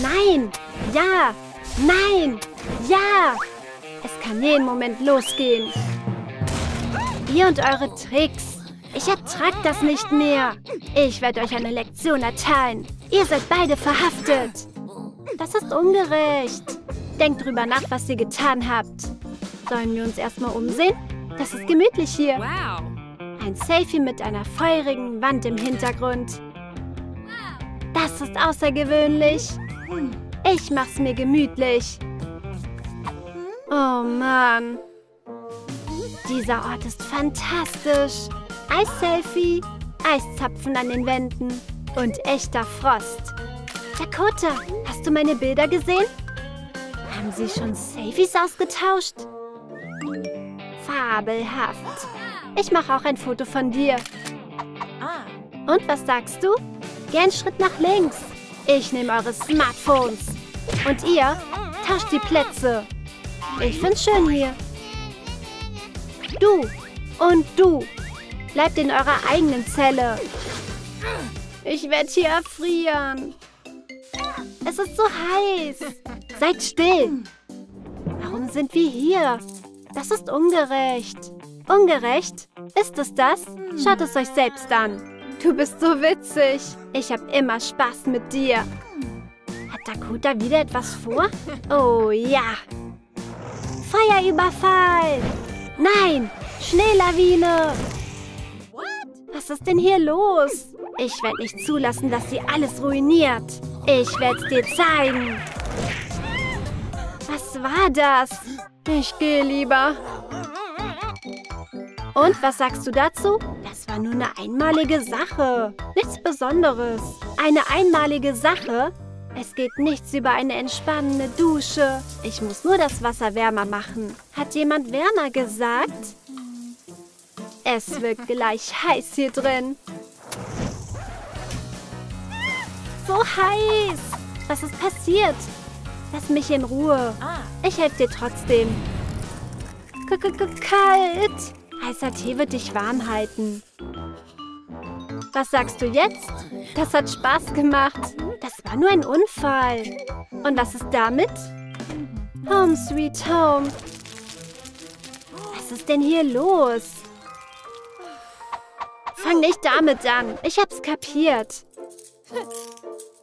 Nein! Ja! Nein! Ja! Es kann jeden Moment losgehen. Ihr und eure Tricks. Ich ertrag das nicht mehr. Ich werde euch eine Lektion erteilen. Ihr seid beide verhaftet. Das ist ungerecht. Denkt drüber nach, was ihr getan habt. Sollen wir uns erstmal umsehen? Das ist gemütlich hier. Wow. Ein Selfie mit einer feurigen Wand im Hintergrund. Das ist außergewöhnlich. Ich mach's mir gemütlich. Oh Mann. Dieser Ort ist fantastisch. Eisselfie, Eiszapfen an den Wänden und echter Frost. Dakota, hast du meine Bilder gesehen? Haben sie schon Selfies ausgetauscht? Fabelhaft. Ich mache auch ein Foto von dir. Und was sagst du? Geh einen Schritt nach links. Ich nehme eure Smartphones. Und ihr tauscht die Plätze. Ich find's schön hier. Du und du. Bleibt in eurer eigenen Zelle. Ich werde hier erfrieren. Es ist so heiß. Seid still. Warum sind wir hier? Das ist ungerecht. Ungerecht? Ist es das? Schaut es euch selbst an. Du bist so witzig. Ich habe immer Spaß mit dir. Hat Dakota wieder etwas vor? Oh ja. Feuerüberfall. Nein, Schneelawine. Was ist denn hier los? Ich werde nicht zulassen, dass sie alles ruiniert. Ich werde es dir zeigen. Was war das? Ich gehe lieber. Und was sagst du dazu? Das war nur eine einmalige Sache. Nichts Besonderes. Eine einmalige Sache? Es geht nichts über eine entspannende Dusche. Ich muss nur das Wasser wärmer machen. Hat jemand wärmer gesagt? Es wird gleich heiß hier drin. So heiß. Was ist passiert? Lass mich in Ruhe. Ich helfe dir trotzdem. K -k -k Kalt. Heißer Tee wird dich warm halten. Was sagst du jetzt? Das hat Spaß gemacht. Das war nur ein Unfall. Und was ist damit? Home sweet home. Was ist denn hier los? Fang nicht damit an. Ich hab's kapiert.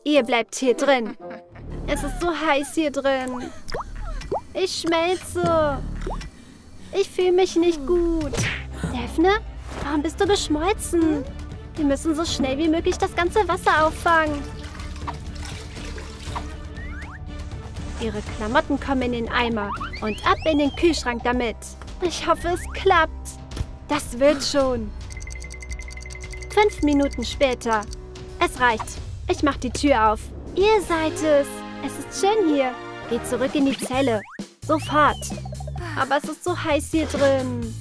Ihr bleibt hier drin. Es ist so heiß hier drin. Ich schmelze. Ich fühle mich nicht gut. Daphne, warum bist du geschmolzen? Wir müssen so schnell wie möglich das ganze Wasser auffangen. Ihre Klamotten kommen in den Eimer und ab in den Kühlschrank damit. Ich hoffe, es klappt. Das wird schon. Fünf Minuten später. Es reicht. Ich mach die Tür auf. Ihr seid es. Es ist schön hier. Geht zurück in die Zelle. Sofort. Aber es ist so heiß hier drin.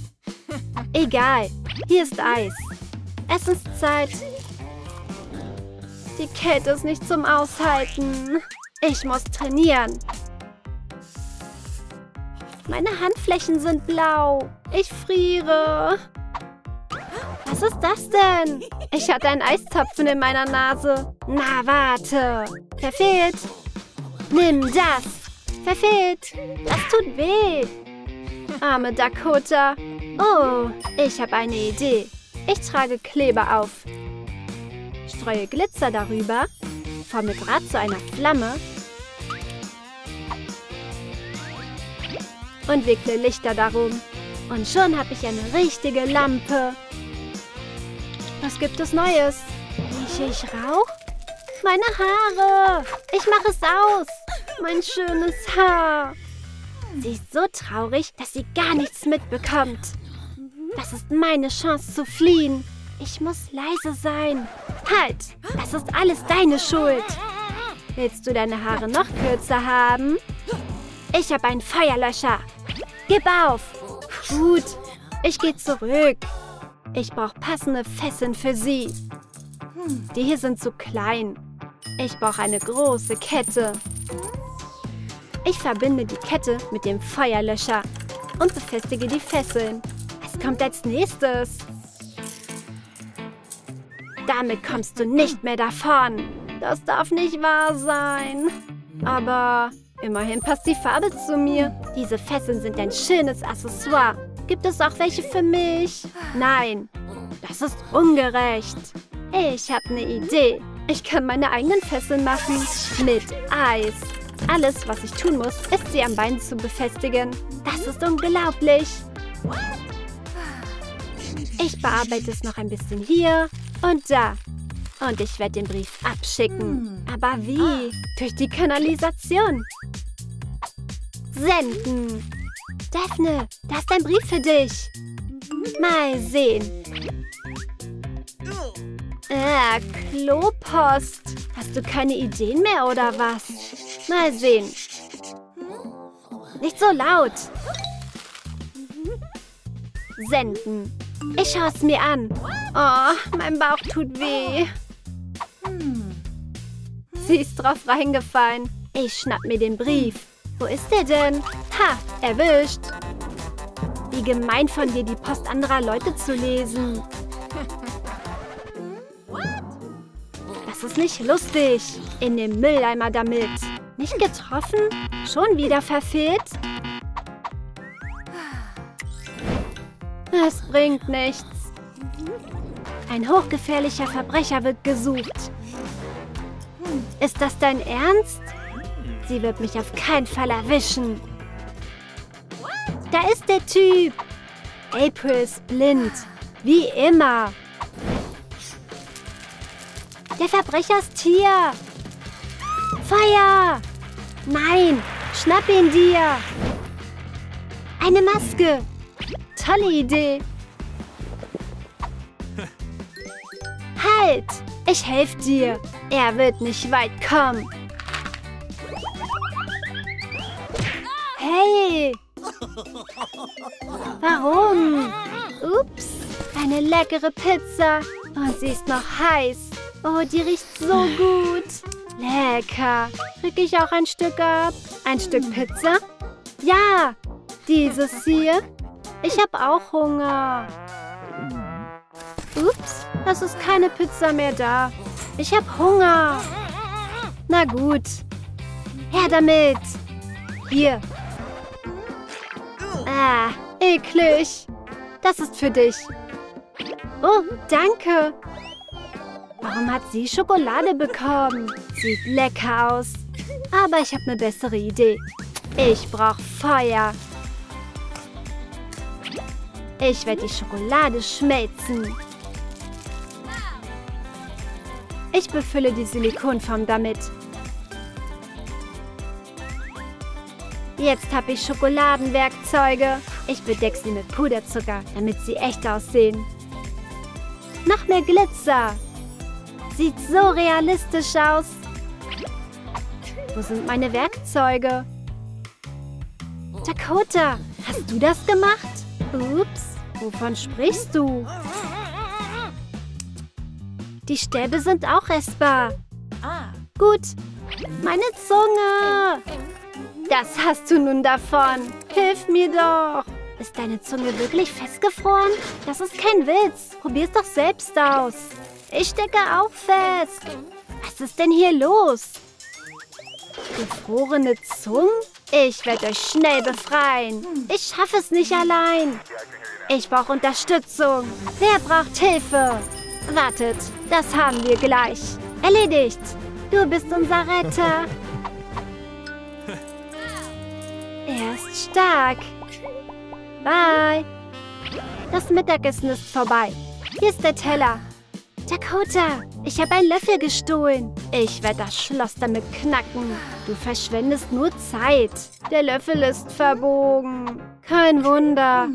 Egal. Hier ist Eis. Essenszeit. Die Kälte ist nicht zum Aushalten. Ich muss trainieren. Meine Handflächen sind blau. Ich friere. Was ist das denn? Ich hatte einen Eiszapfen in meiner Nase. Na, warte. Verfehlt. Nimm das. Verfehlt. Das tut weh. Arme Dakota. Oh, ich habe eine Idee. Ich trage Kleber auf. Streue Glitzer darüber. Forme Draht zu einer Flamme. Und wickle Lichter darum. Und schon habe ich eine richtige Lampe. Was gibt es Neues? Rieche ich Rauch? Meine Haare! Ich mache es aus! Mein schönes Haar! Sie ist so traurig, dass sie gar nichts mitbekommt. Das ist meine Chance zu fliehen. Ich muss leise sein. Halt! Das ist alles deine Schuld. Willst du deine Haare noch kürzer haben? Ich habe einen Feuerlöscher. Gib auf. Gut, ich gehe zurück. Ich brauche passende Fesseln für sie. Die hier sind zu klein. Ich brauche eine große Kette. Ich verbinde die Kette mit dem Feuerlöscher und befestige die Fesseln. Kommt als nächstes? Damit kommst du nicht mehr davon. Das darf nicht wahr sein. Aber immerhin passt die Farbe zu mir. Diese Fesseln sind ein schönes Accessoire. Gibt es auch welche für mich? Nein, das ist ungerecht. Ich habe eine Idee. Ich kann meine eigenen Fesseln machen. Mit Eis. Alles, was ich tun muss, ist sie am Bein zu befestigen. Das ist unglaublich. Ich bearbeite es noch ein bisschen hier und da. Und ich werde den Brief abschicken. Aber wie? Durch die Kanalisation. Senden. Daphne, da ist ein Brief für dich. Mal sehen. Ah, Klopost. Hast du keine Ideen mehr oder was? Mal sehen. Nicht so laut. Senden. Ich schaue es mir an. Oh, mein Bauch tut weh. Sie ist drauf reingefallen. Ich schnapp mir den Brief. Wo ist der denn? Ha, erwischt. Wie gemein von dir, die Post anderer Leute zu lesen. Das ist nicht lustig. In den Mülleimer damit. Nicht getroffen? Schon wieder verfehlt? Es bringt nichts. Ein hochgefährlicher Verbrecher wird gesucht. Ist das dein Ernst? Sie wird mich auf keinen Fall erwischen. Da ist der Typ. April ist blind. Wie immer. Der Verbrecher ist hier. Feuer! Nein, schnapp ihn dir. Eine Maske. Tolle Idee. Halt! Ich helfe dir. Er wird nicht weit kommen. Hey! Warum? Ups, eine leckere Pizza. Und sie ist noch heiß. Oh, die riecht so gut. Lecker. Krieg ich auch ein Stück ab? Ein Stück Pizza? Ja, dieses hier. Ich habe auch Hunger. Ups, es ist keine Pizza mehr da. Ich habe Hunger. Na gut. Her damit. Hier. Ah, eklig. Das ist für dich. Oh, danke. Warum hat sie Schokolade bekommen? Sieht lecker aus. Aber ich habe eine bessere Idee. Ich brauche Feuer. Ich werde die Schokolade schmelzen. Ich befülle die Silikonform damit. Jetzt habe ich Schokoladenwerkzeuge. Ich bedecke sie mit Puderzucker, damit sie echt aussehen. Noch mehr Glitzer. Sieht so realistisch aus. Wo sind meine Werkzeuge? Dakota, hast du das gemacht? Ups, wovon sprichst du? Die Stäbe sind auch essbar. Gut. Meine Zunge. Das hast du nun davon. Hilf mir doch. Ist deine Zunge wirklich festgefroren? Das ist kein Witz. Probier's doch selbst aus. Ich stecke auch fest. Was ist denn hier los? Gefrorene Zungen? Ich werde euch schnell befreien. Ich schaffe es nicht allein. Ich brauche Unterstützung. Wer braucht Hilfe? Wartet, das haben wir gleich. Erledigt. Du bist unser Retter. Er ist stark. Bye. Das Mittagessen ist vorbei. Hier ist der Teller. Dakota, ich habe einen Löffel gestohlen. Ich werde das Schloss damit knacken. Du verschwendest nur Zeit. Der Löffel ist verbogen. Kein Wunder.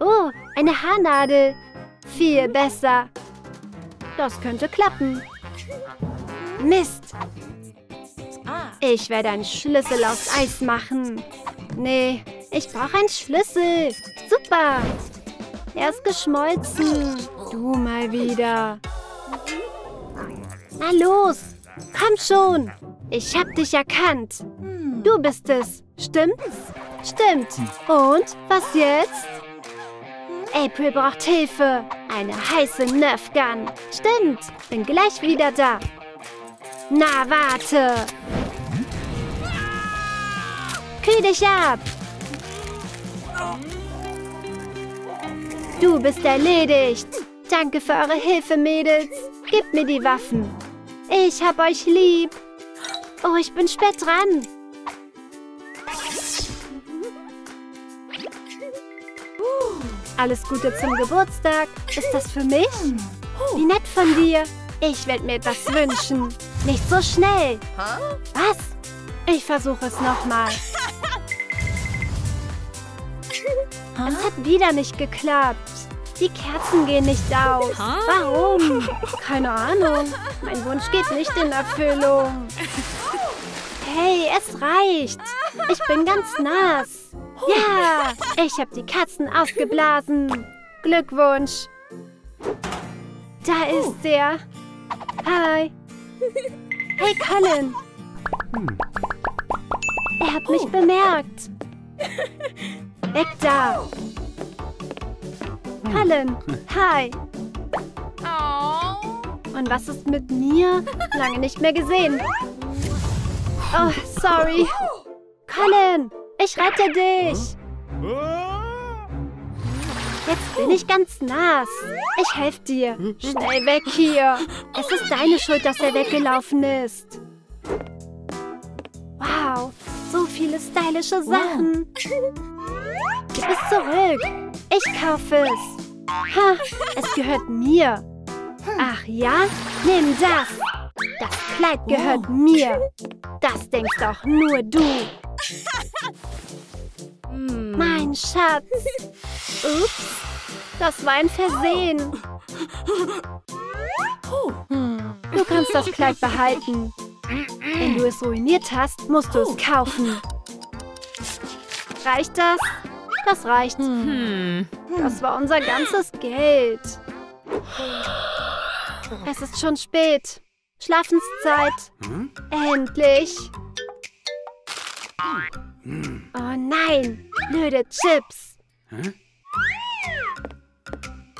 Oh, eine Haarnadel. Viel besser. Das könnte klappen. Mist. Ich werde einen Schlüssel aus Eis machen. Nee, ich brauche einen Schlüssel. Super. Er ist geschmolzen. Du mal wieder. Na los, komm schon. Ich hab dich erkannt. Du bist es. Stimmt's? Stimmt. Und, was jetzt? April braucht Hilfe. Eine heiße Nerf Gun. Stimmt. Bin gleich wieder da. Na, warte. Kühl dich ab. Du bist erledigt. Danke für eure Hilfe, Mädels. Gebt mir die Waffen. Ich hab euch lieb. Oh, ich bin spät dran. Alles Gute zum Geburtstag. Ist das für mich? Wie nett von dir. Ich werde mir etwas wünschen. Nicht so schnell. Was? Ich versuche es nochmal. Es hat wieder nicht geklappt. Die Kerzen gehen nicht aus. Warum? Keine Ahnung. Mein Wunsch geht nicht in Erfüllung. Hey, es reicht. Ich bin ganz nass. Ja, ich habe die Katzen aufgeblasen. Glückwunsch. Da ist er. Hi. Hey, Colin. Er hat mich bemerkt. Weg da. Colin, hi. Und was ist mit mir? Lange nicht mehr gesehen. Oh, sorry. Colin, ich rette dich. Jetzt bin ich ganz nass. Ich helfe dir. Schnell weg hier. Es ist deine Schuld, dass er weggelaufen ist. Wow, so viele stylische Sachen. Gib es zurück. Ich kaufe es. Ha, es gehört mir. Ach ja? Nimm das. Das Kleid gehört mir. Das denkst auch nur du. Mein Schatz. Ups. Das war ein Versehen. Du kannst das Kleid behalten. Wenn du es ruiniert hast, musst du es kaufen. Reicht das? Das reicht. Das war unser ganzes Geld. Es ist schon spät. Schlafenszeit. Endlich. Oh nein, blöde Chips.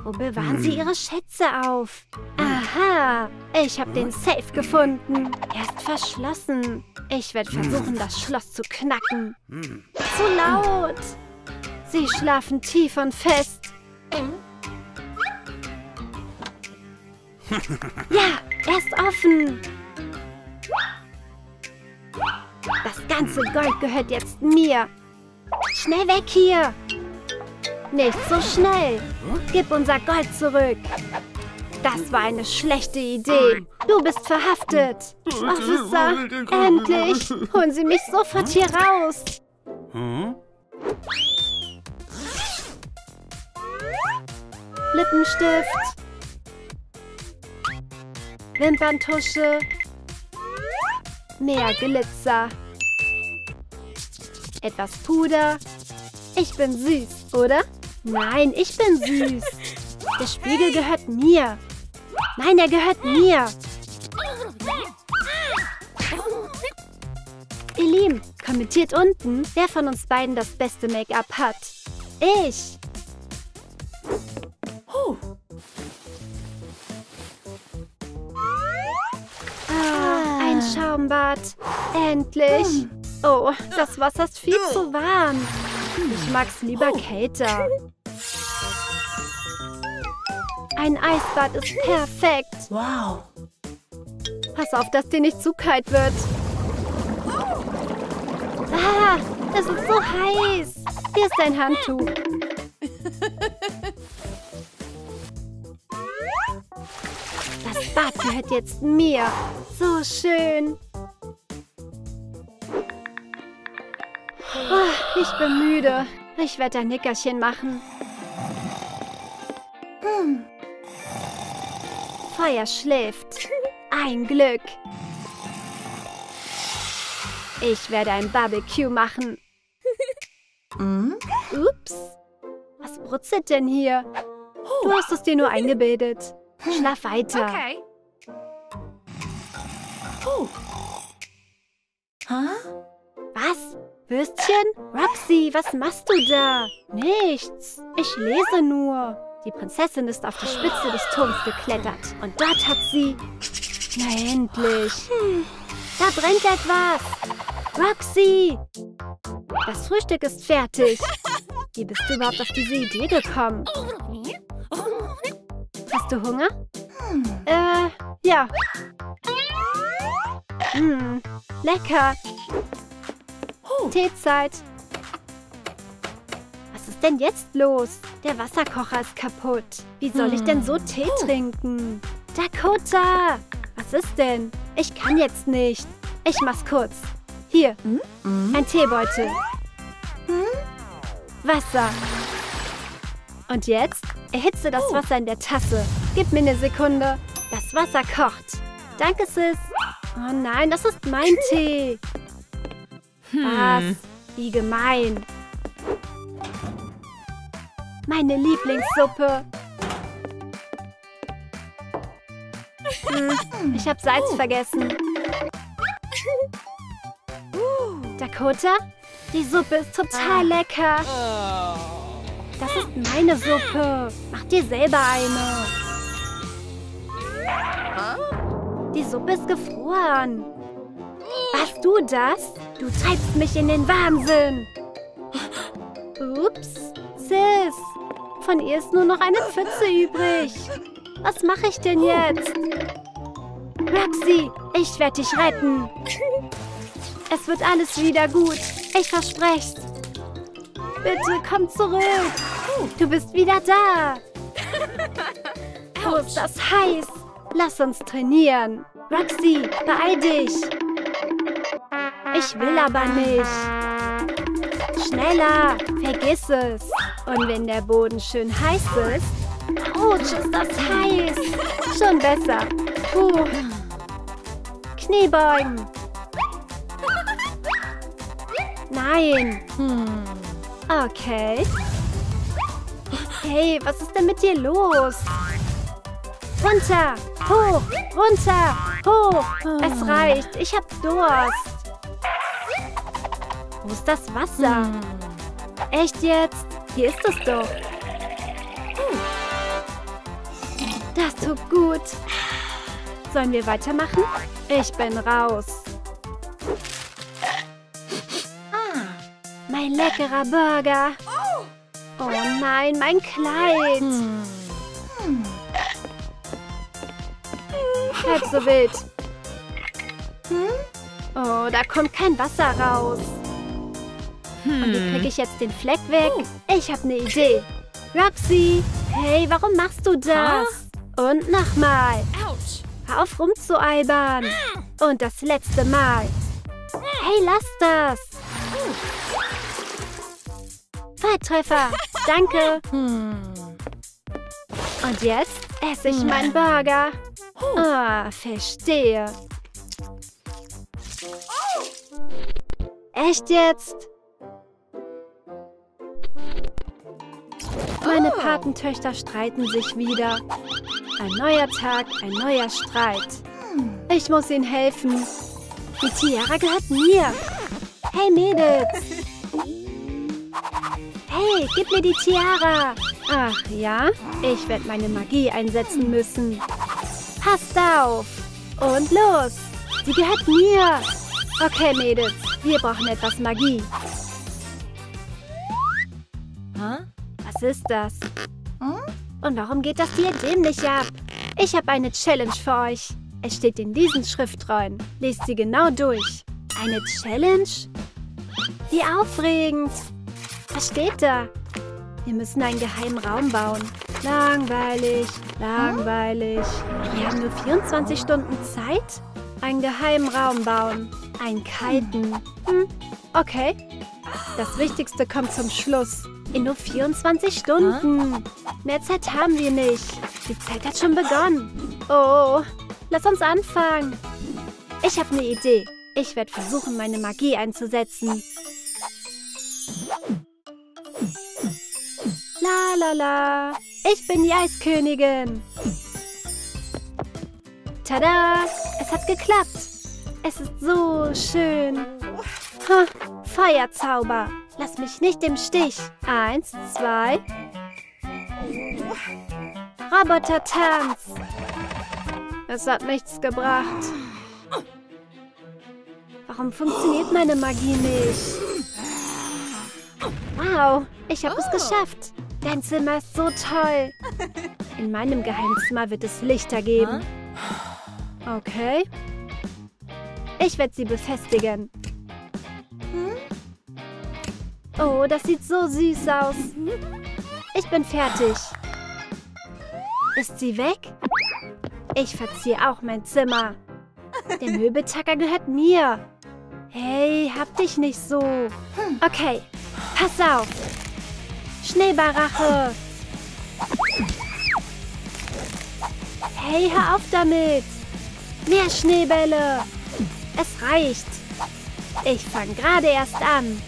Wo bewahren sie ihre Schätze auf? Aha, ich habe den Safe gefunden. Er ist verschlossen. Ich werde versuchen, das Schloss zu knacken. Zu laut. Sie schlafen tief und fest. Ja, er ist offen. Das ganze Gold gehört jetzt mir. Schnell weg hier. Nicht so schnell. Gib unser Gold zurück. Das war eine schlechte Idee. Du bist verhaftet. Officer, endlich. Holen Sie mich sofort hier raus. Lippenstift. Wimperntusche. Mehr Glitzer. Etwas Puder. Ich bin süß, oder? Nein, ich bin süß. Der Spiegel gehört mir. Nein, er gehört mir. Ihr Lieben, kommentiert unten, wer von uns beiden das beste Make-up hat. Ich. Ein Schaumbad. Endlich. Oh, das Wasser ist viel zu warm. Ich mag's lieber kälter. Ein Eisbad ist perfekt. Wow. Pass auf, dass dir nicht zu kalt wird. Ah, es ist so heiß. Hier ist dein Handtuch. Das Bad gehört jetzt mir. So schön. Ich bin müde. Ich werde ein Nickerchen machen. Hm. Feuer schläft. Ein Glück. Ich werde ein Barbecue machen. Ups. Was brutzelt denn hier? Du hast es dir nur eingebildet. Schlaf weiter. Okay. Huh? Würstchen? Roxy, was machst du da? Nichts. Ich lese nur. Die Prinzessin ist auf die Spitze des Turms geklettert. Und dort hat sie... Na endlich. Da brennt etwas. Roxy! Das Frühstück ist fertig. Wie bist du überhaupt auf diese Idee gekommen? Hast du Hunger? Äh, ja. Hm, lecker. Teezeit. Was ist denn jetzt los? Der Wasserkocher ist kaputt. Wie soll ich denn so Tee trinken? Dakota! Was ist denn? Ich kann jetzt nicht. Ich mach's kurz. Hier, ein Teebeutel. Wasser. Und jetzt erhitze das Wasser in der Tasse. Gib mir eine Sekunde. Das Wasser kocht. Danke, Sis. Oh nein, das ist mein Tee. Was? Wie gemein. Meine Lieblingssuppe. Hm, ich habe Salz vergessen. Dakota? Die Suppe ist total lecker. Das ist meine Suppe. Mach dir selber eine. Die Suppe ist gefroren. Warst du das? Du treibst mich in den Wahnsinn. Ups, Sis. Von ihr ist nur noch eine Pfütze übrig. Was mache ich denn jetzt? Roxy, ich werde dich retten. Es wird alles wieder gut. Ich verspreche Bitte komm zurück. Du bist wieder da. Oh, ist das heiß. Lass uns trainieren. Roxy, beeil dich. Ich will aber nicht. Schneller, vergiss es. Und wenn der Boden schön heiß ist... Autsch, ist das heiß. Schon besser. Puh. Kniebeugen. Nein. Okay. Hey, was ist denn mit dir los? Runter, hoch, runter, hoch. Es reicht. Ich hab Durst. Wo ist das Wasser? Echt jetzt? Hier ist es doch. Das tut gut. Sollen wir weitermachen? Ich bin raus. Mein leckerer Burger. Oh nein, mein Kleid. Halb so wild. Oh, da kommt kein Wasser raus. Und wie kriege ich jetzt den Fleck weg? Ich habe eine Idee. Roxy, hey, warum machst du das? Und nochmal. Hör auf rumzualbern. Und das letzte Mal. Hey, lass das. Volltreffer. Danke. Und jetzt esse ich meinen Burger. Ah, verstehe. Echt jetzt? Meine Patentöchter streiten sich wieder. Ein neuer Tag, ein neuer Streit. Ich muss ihnen helfen. Die Tiara gehört mir. Hey Mädels. Hey, gib mir die Tiara. Ach ja, ich werde meine Magie einsetzen müssen. Passt auf. Und los. Sie gehört mir. Okay, Mädels, wir brauchen etwas Magie. Was ist das? Und warum geht das Diadem nicht ab? Ich habe eine Challenge für euch. Es steht in diesen Schriftrollen. Lest sie genau durch. Eine Challenge? Wie aufregend. Was steht da? Wir müssen einen geheimen Raum bauen. Langweilig, langweilig. Wir haben nur 24 Stunden Zeit? Einen geheimen Raum bauen. Einen kalten. Hm, okay. Das Wichtigste kommt zum Schluss. In nur 24 Stunden. Mehr Zeit haben wir nicht. Die Zeit hat schon begonnen. Oh, lass uns anfangen. Ich habe eine Idee. Ich werde versuchen, meine Magie einzusetzen. La la la. Ich bin die Eiskönigin. Tada! Es hat geklappt. Es ist so schön. Ha, Feuerzauber. Lass mich nicht im Stich. Eins, zwei. Roboter-Tanz. Es hat nichts gebracht. Warum funktioniert meine Magie nicht? Wow, ich habe es geschafft. Dein Zimmer ist so toll. In meinem Geheimzimmer wird es Lichter geben. Okay. Ich werde sie befestigen. Oh, das sieht so süß aus. Ich bin fertig. Ist sie weg? Ich verziehe auch mein Zimmer. Der Möbeltacker gehört mir. Hey, hab dich nicht so. Okay, pass auf. Schneeballrache. Hey, hör auf damit. Mehr Schneebälle. Es reicht. Ich fange gerade erst an.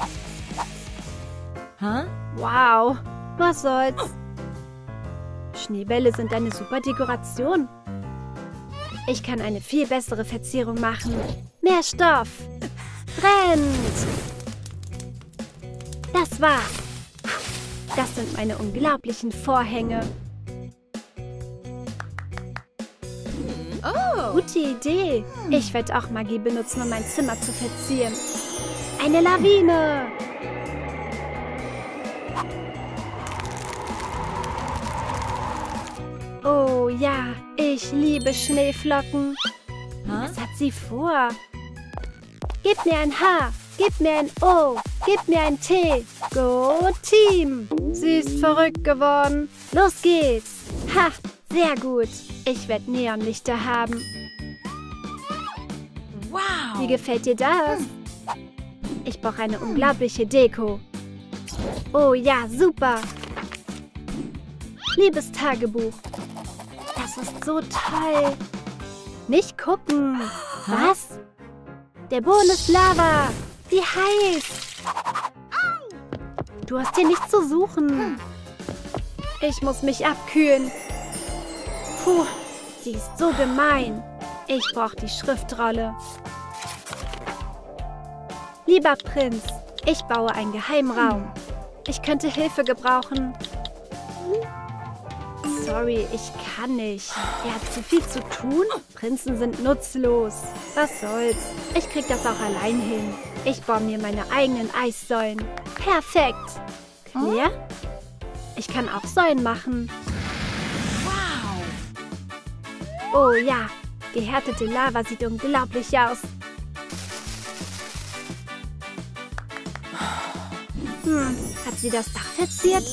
Hä? Wow, was soll's. Schneebälle sind eine super Dekoration. Ich kann eine viel bessere Verzierung machen. Mehr Stoff. Brennt. Das war's. Das sind meine unglaublichen Vorhänge. Oh. Gute Idee. Ich werde auch Magie benutzen, um mein Zimmer zu verzieren. Eine Lawine. Oh ja, ich liebe Schneeflocken. Was hat sie vor? Gib mir ein H, gib mir ein O, gib mir ein T. Go Team! Sie ist verrückt geworden. Los geht's. Ha, sehr gut. Ich werde Neonlichter haben. Wow. Wie gefällt dir das? Ich brauche eine unglaubliche Deko. Oh ja, super. Liebes Tagebuch. Das ist so toll. Nicht gucken. Was? Der Boden ist Lava. Wie heiß. Du hast hier nichts zu suchen. Ich muss mich abkühlen. Puh, sie ist so gemein. Ich brauche die Schriftrolle. Lieber Prinz, ich baue einen Geheimraum. Ich könnte Hilfe gebrauchen. Sorry, ich kann nicht. Er hat zu viel zu tun. Prinzen sind nutzlos. Was soll's? Ich krieg das auch allein hin. Ich baue mir meine eigenen Eissäulen. Perfekt. Claire? Ich kann auch Säulen machen. Wow. Oh ja, gehärtete Lava sieht unglaublich aus. Hm, hat sie das Dach verziert?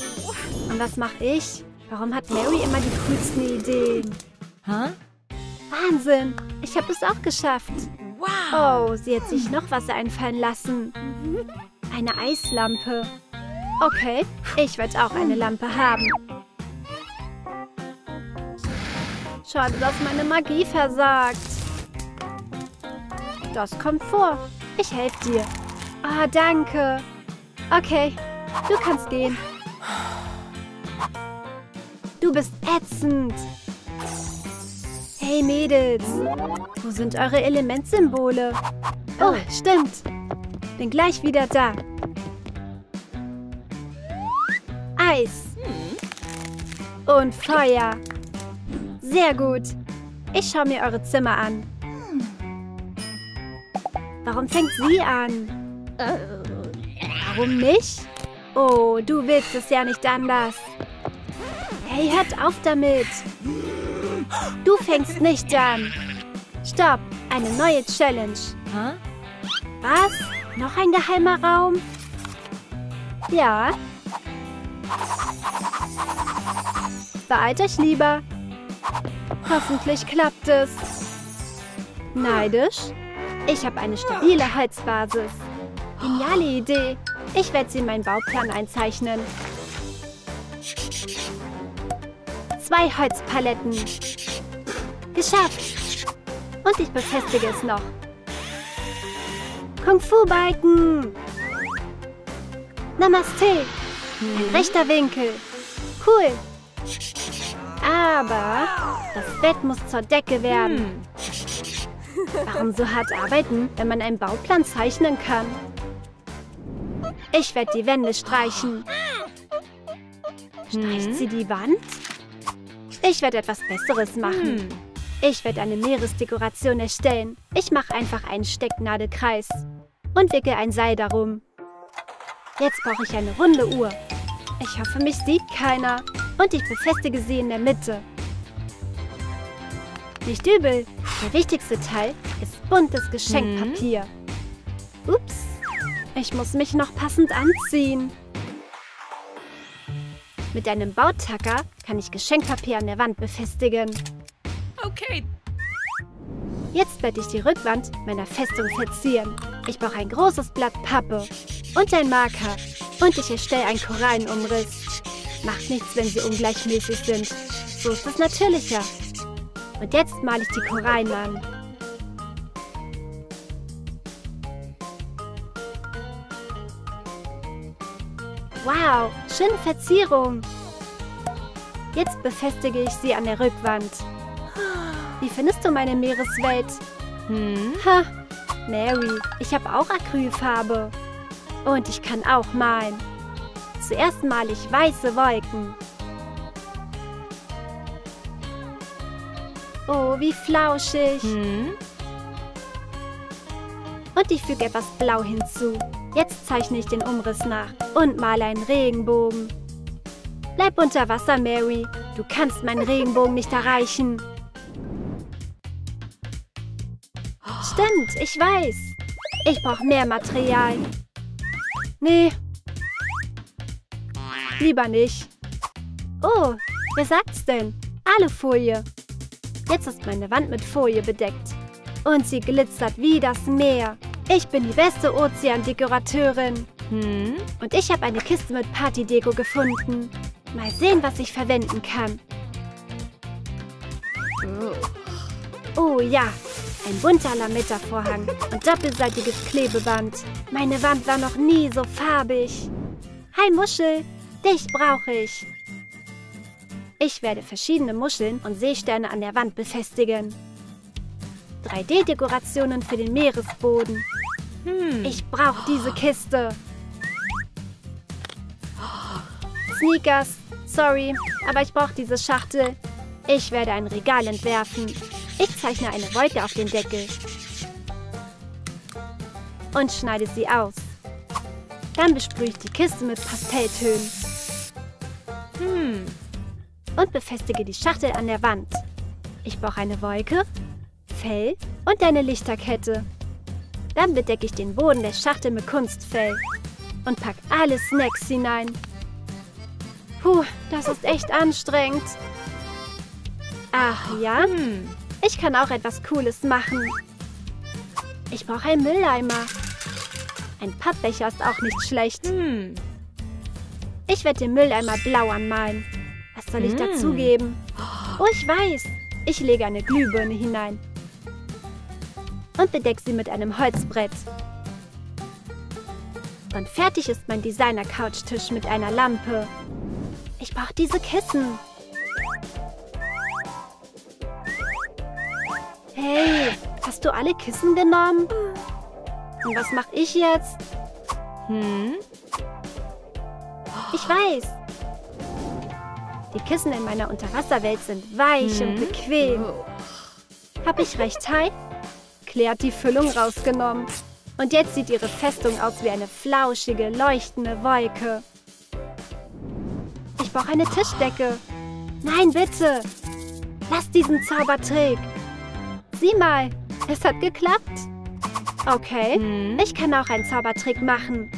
Und was mache ich? Warum hat Mary immer die coolsten Ideen? Hä? Wahnsinn, ich habe es auch geschafft. Wow. Oh, sie hat sich noch was einfallen lassen. Eine Eislampe. Okay, ich werde auch eine Lampe haben. Schade, dass meine Magie versagt. Das kommt vor. Ich helfe dir. Ah, danke. Okay, du kannst gehen. Du bist ätzend. Hey Mädels, wo sind eure Elementsymbole? Oh, stimmt. Bin gleich wieder da. Eis. Und Feuer. Sehr gut. Ich schaue mir eure Zimmer an. Warum fängt sie an? Warum nicht? Oh, du willst es ja nicht anders. Hey, hört auf damit. Du fängst nicht an. Stopp, eine neue Challenge. Was? Noch ein geheimer Raum? Ja. Beeilt euch lieber. Hoffentlich klappt es. Neidisch? Ich habe eine stabile Holzbasis. Geniale Idee. Ich werde sie in meinen Bauplan einzeichnen. Zwei Holzpaletten. Geschafft. Und ich befestige es noch. Kung-Fu-Balken. Namaste. Ein rechter Winkel. Cool. Aber das Bett muss zur Decke werden. Warum so hart arbeiten, wenn man einen Bauplan zeichnen kann? Ich werde die Wände streichen. Streicht sie die Wand? Ich werde etwas Besseres machen. Ich werde eine Meeresdekoration erstellen. Ich mache einfach einen Stecknadelkreis und wickel ein Seil darum. Jetzt brauche ich eine runde Uhr. Ich hoffe, mich sieht keiner. Und ich befestige sie in der Mitte. Nicht übel. Der wichtigste Teil ist buntes Geschenkpapier. Ups. Ich muss mich noch passend anziehen. Mit einem Bautacker kann ich Geschenkpapier an der Wand befestigen. Okay. Jetzt werde ich die Rückwand meiner Festung verzieren. Ich brauche ein großes Blatt Pappe und ein Marker. Und ich erstelle einen Korallenumriss. Macht nichts, wenn sie ungleichmäßig sind. So ist es natürlicher. Und jetzt male ich die Korallen an. Wow, schöne Verzierung. Jetzt befestige ich sie an der Rückwand. Wie findest du meine Meereswelt? Hm? Ha, Mary, ich habe auch Acrylfarbe. Und ich kann auch malen. Zuerst male ich weiße Wolken. Oh, wie flauschig. Hm? Und ich füge etwas Blau hinzu. Jetzt zeichne ich den Umriss nach und male einen Regenbogen. Bleib unter Wasser, Mary. Du kannst meinen Regenbogen nicht erreichen. Stimmt, ich weiß. Ich brauche mehr Material. Nee. Lieber nicht. Oh, wer sagt's denn? Alufolie. Jetzt ist meine Wand mit Folie bedeckt. Und sie glitzert wie das Meer. Ich bin die beste Ozeandekorateurin. Hm? Und ich habe eine Kiste mit Partydeko gefunden. Mal sehen, was ich verwenden kann. Oh ja, ein bunter Lametta-Vorhang und doppelseitiges Klebeband. Meine Wand war noch nie so farbig. Hi Muschel, dich brauche ich. Ich werde verschiedene Muscheln und Seesterne an der Wand befestigen. 3D-Dekorationen für den Meeresboden. Hm. Ich brauche diese Kiste. Sneakers, sorry, aber ich brauche diese Schachtel. Ich werde ein Regal entwerfen. Ich zeichne eine Wolke auf den Deckel. Und schneide sie aus. Dann besprühe ich die Kiste mit Pastelltönen Hm. und befestige die Schachtel an der Wand. Ich brauche eine Wolke, Fell und eine Lichterkette. Dann bedecke ich den Boden der Schachtel mit Kunstfell und pack alle Snacks hinein. Puh, das ist echt anstrengend. Ach ja, Hm. ich kann auch etwas Cooles machen. Ich brauche einen Mülleimer. Ein Pappbecher ist auch nicht schlecht. Hm. Ich werde den Mülleimer blau anmalen. Was soll ich Mm. dazugeben? Oh, ich weiß. Ich lege eine Glühbirne hinein. Und bedecke sie mit einem Holzbrett. Und fertig ist mein Designer-Couchtisch mit einer Lampe. Ich brauche diese Kissen. Hey, hast du alle Kissen genommen? Und was mache ich jetzt? Hm? Ich weiß. Die Kissen in meiner Unterwasserwelt sind weich und Hm? bequem. Oh. Hab ich recht, Ty? Claire hat die Füllung rausgenommen. Und jetzt sieht ihre Festung aus wie eine flauschige, leuchtende Wolke. Ich brauche eine Tischdecke. Nein, bitte. Lass diesen Zaubertrick. Sieh mal, es hat geklappt. Okay, Hm? ich kann auch einen Zaubertrick machen.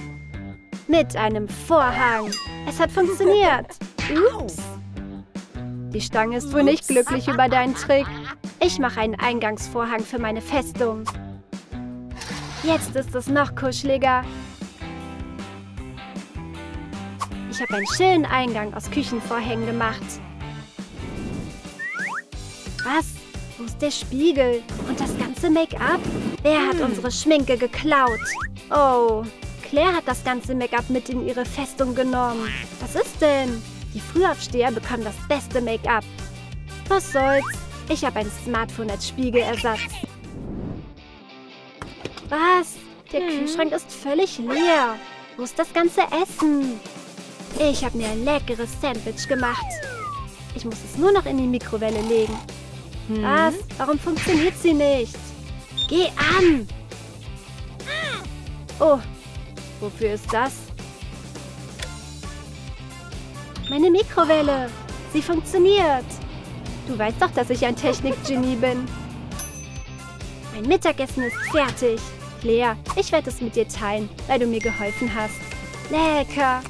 Mit einem Vorhang. Es hat funktioniert. Ups. Die Stange ist wohl nicht glücklich über deinen Trick. Ich mache einen Eingangsvorhang für meine Festung. Jetzt ist es noch kuscheliger. Ich habe einen schönen Eingang aus Küchenvorhängen gemacht. Was? Wo ist der Spiegel? Und das ganze Make-up? Wer hat Hm. unsere Schminke geklaut? Oh, Claire hat das ganze Make-up mit in ihre Festung genommen. Was ist denn? Die Frühaufsteher bekommen das beste Make-up. Was soll's? Ich habe ein Smartphone als Spiegelersatz. Was? Der Hm. Kühlschrank ist völlig leer. Wo ist das ganze Essen? Ich habe mir ein leckeres Sandwich gemacht. Ich muss es nur noch in die Mikrowelle legen. Hm? Was? Warum funktioniert sie nicht? Geh an! Oh, wofür ist das? Meine Mikrowelle. Sie funktioniert. Du weißt doch, dass ich ein Technikgenie bin. Mein Mittagessen ist fertig. Lea, ich werde es mit dir teilen, weil du mir geholfen hast. Lecker.